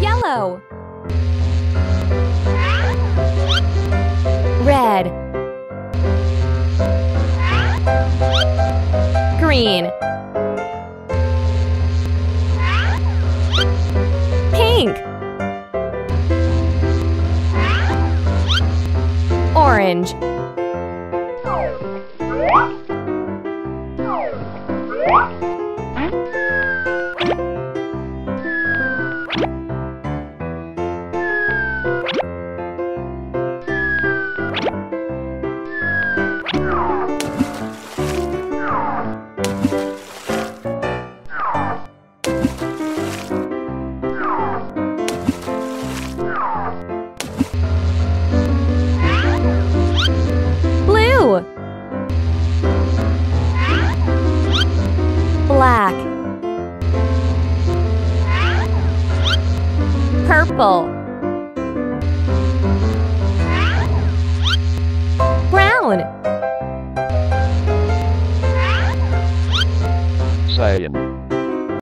Yellow. Red. Green. Pink. Orange. Black. Purple. Brown. Cyan.